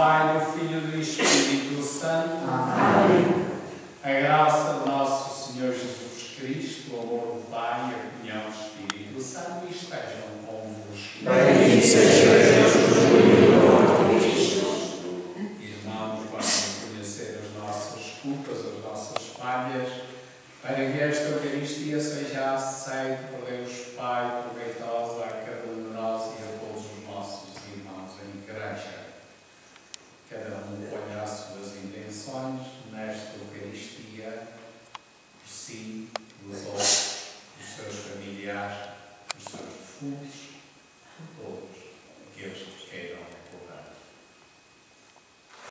Pai, do Filho e do Espírito Santo. Amém. A graça de nosso Senhor Jesus Cristo, o amor do Pai e a comunhão do Espírito Santo estejam convosco. Bendito seja Jesus, o Cristo. Irmãos, vamos conhecer as nossas culpas, as nossas falhas, para que esta Eucaristia seja aceita por Deus os seus fundos, todos aqueles que